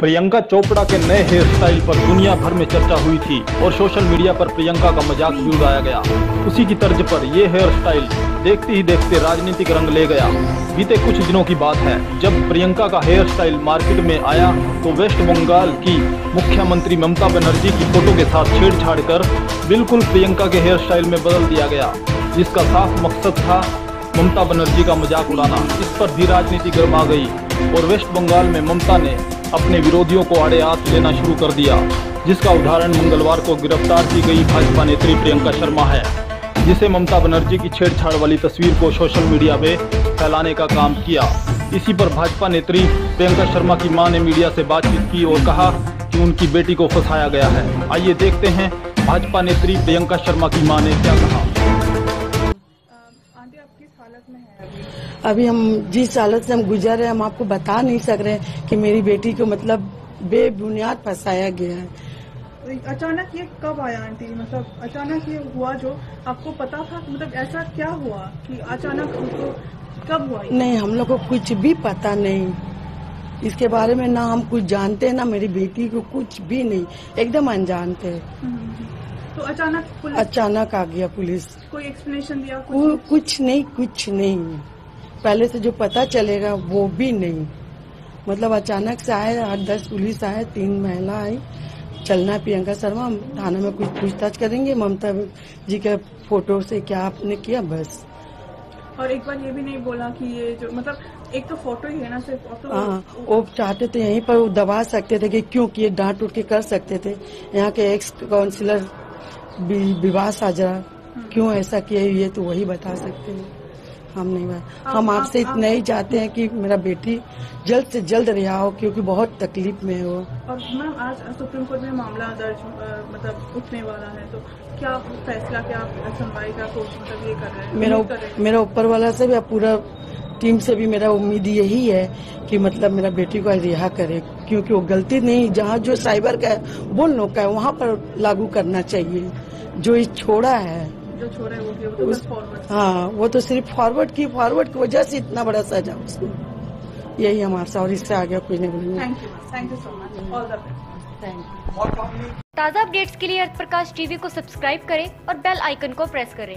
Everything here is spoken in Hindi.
प्रियंका चोपड़ा के नए हेयर स्टाइल पर दुनिया भर में चर्चा हुई थी और सोशल मीडिया पर प्रियंका का मज़ाक भी उड़ाया गया। उसी की तर्ज पर ये हेयर स्टाइल देखते ही देखते राजनीतिक रंग ले गया। बीते कुछ दिनों की बात है, जब प्रियंका का हेयर स्टाइल मार्केट में आया तो वेस्ट बंगाल की मुख्यमंत्री ममता बनर्जी की फ़ोटो के साथ छेड़छाड़ कर बिल्कुल प्रियंका के हेयर स्टाइल में बदल दिया गया। जिसका साफ़ मकसद था ममता बनर्जी का मज़ाक उड़ाना। इस पर भी राजनीति गर्मा गई और वेस्ट बंगाल में ममता ने अपने विरोधियों को आड़े हाथ लेना शुरू कर दिया, जिसका उदाहरण मंगलवार को गिरफ़्तार की गई भाजपा नेत्री प्रियंका शर्मा है, जिसे ममता बनर्जी की छेड़छाड़ वाली तस्वीर को सोशल मीडिया में फैलाने का काम किया। इसी पर भाजपा नेत्री प्रियंका शर्मा की माँ ने मीडिया से बातचीत की और कहा कि उनकी बेटी को फंसाया गया है। आइए देखते हैं भाजपा नेत्री प्रियंका शर्मा की माँ ने क्या कहा। आंटी आप हालत में है अभी हम जिस हालत से हम गुजर रहे हैं हम आपको बता नहीं सक रहे कि मेरी बेटी को मतलब बेबुनियाद फंसाया गया है। अचानक ये कब आया आंटी? मतलब अचानक ये हुआ जो आपको पता था मतलब ऐसा क्या हुआ कि अचानक हमको कब हुआ ये? नहीं हम लोग को कुछ भी पता नहीं। इसके बारे में ना हम कुछ जानते हैं ना मेरी बेटी को कुछ भी नहीं। एकदम अनजान थे। हम्म, तो अचानक पुलिस अचानक आ गया पुलिस। कोई एक्सप्लेनेशन दिया कुछ? कुछ नहीं कुछ नहीं। पहले से जो पता चलेगा वो भी नहीं। मतलब अचानक से आए आठ दस पुलिस आए तीन महिला आई। चलना प्रियंका शर्मा थाना में कुछ पूछताछ करेंगे। ममता जी के फ़ोटो से क्या आपने किया? बस। और एक बार ये भी नहीं बोला कि ये जो मतलब एक तो फ़ोटो ही है ना सिर्फ़ फ़ोटो। हाँ वो चाहते थे यहीं पर वो दबा सकते थे कि क्यों किए डांट उठ के कर सकते थे। यहाँ के एक्स काउंसिलर वि- विवास हाजरा क्यों ऐसा किए ये तो वही बता सकते हैं। हम नहीं बता हम आपसे आप- इतना ही। चाहते हैं कि मेरा बेटी जल्द से जल्द रिहा हो क्योंकि बहुत तकलीफ़ में है। वो और मैम आज सुप्रीम कोर्ट में मामला दर्ज मतलब उठने वाला है तो क्या फैसला क्या सुनवाई का सोच मतलब ये कर रहे हैं? मेरा हैं? मेरा ऊपर वाला से भी पूरा टीम से भी मेरा उम्मीद यही है कि मतलब मेरा बेटी को रिहा करे क्योंकि वो गलती नहीं जहाँ जो साइबर का है वो लोग का है वहाँ पर लागू करना चाहिए। जो ये छोड़ा है जो छोड़े वो किया, तो बस फॉरवर्ड हाँ वो तो सिर्फ़ फॉरवर्ड की फॉरवर्ड की वजह से इतना बड़ा सजा उसको यही हमारे साथ और इससे आगे कुछ नहीं बोलेंगे। Thank you thank you so much all the best thank you ताज़ा अपडेट्स के लिए अर्थ प्रकाश टीवी को सब्सक्राइब करें और बेल आइकन को प्रेस करें।